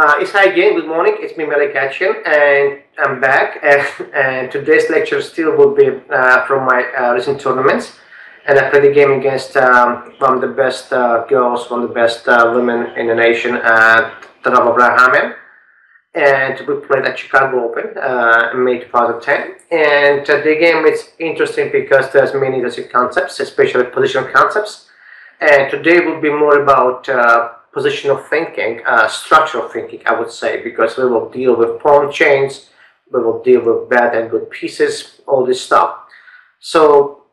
Uh, it's hi again, good morning, it's me Melik Khachiyan and I'm back. And, and, today's lecture still will be uh, from my uh, recent tournaments. And I played the game against um, one of the best uh, girls, one of the best uh, women in the nation, uh, Tatev Abrahamyan and we played at Chicago Open uh, May 2010 and the game is interesting because there's many basic concepts, especially positional concepts. And today will be more about positional thinking, uh, of thinking, I would say, because we will deal with pawn chains, we will deal with bad and good pieces, all this stuff. So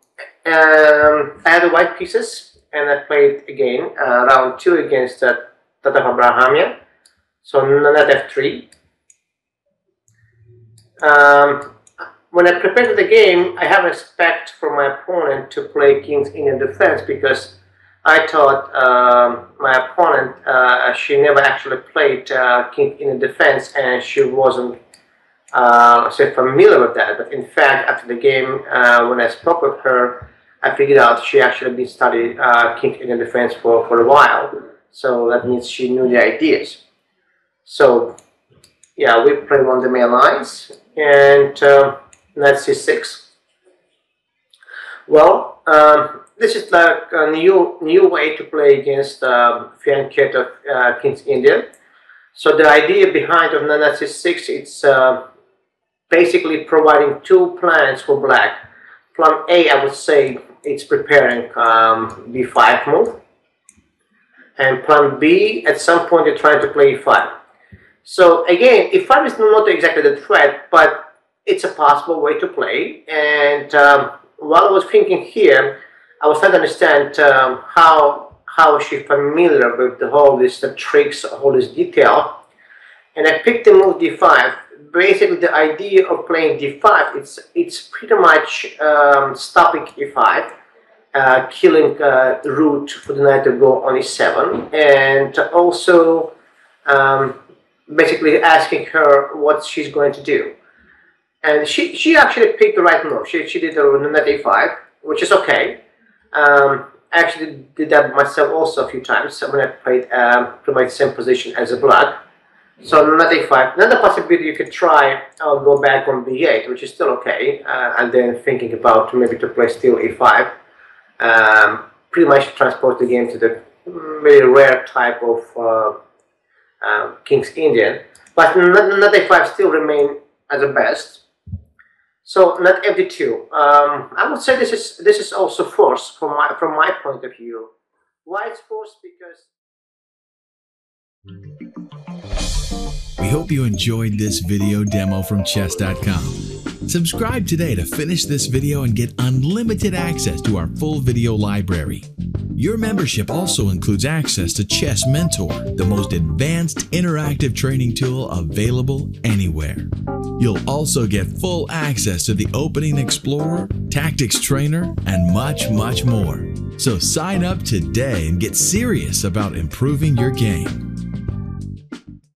um, I had the white pieces, and I played again uh, round two against uh, Tatev Abrahamyan. So knight f3. Um, when I prepared the game, I have respect for my opponent to play King's Indian defense because I thought um, my opponent, uh, she never actually played uh, King's Indian defense and she wasn't uh, so familiar with that. But in fact, after the game, uh, when I spoke with her, I figured out she actually been studying uh, King's Indian defense for, for a while. So that means she knew the ideas. So yeah, we played one of the main lines and uh, knight c6. Well, um, this is like a new new way to play against um, Fianchetto of uh, King's Indian. So the idea behind of Nana 6 it's uh, basically providing two plans for black. Plan A, I would say, it's preparing um, b5 move. And plan B, at some point you're trying to play e5. So again, e5 is not exactly the threat, but it's a possible way to play. And um, while I was thinking here, I was trying to understand um, how how she familiar with the whole this the tricks, all this detail, and I picked the move d5. Basically, the idea of playing d5 it's it's pretty much um, stopping e5, uh, killing uh, the root for the knight to go on e7, and also um, basically asking her what she's going to do. And she, she actually picked the right move. She, she did the knight a5, which is okay. Um, I actually did that myself also a few times when I played um, pretty same position as a black. So knight a5. Another possibility you could try, I'll go back on b8, which is still okay, uh, and then thinking about maybe to play still a5. Um, pretty much transport the game to the very rare type of uh, uh, King's Indian. But knight a5 still remain as the best. So not fd2. Um, I would say this is this is also force from my from my point of view. Why it's force? Because we hope you enjoyed this video demo from chess.com. Subscribe today to finish this video and get unlimited access to our full video library. Your membership also includes access to Chess Mentor, the most advanced interactive training tool available anywhere. You'll also get full access to the Opening Explorer, Tactics Trainer, and much, much more. So sign up today and get serious about improving your game.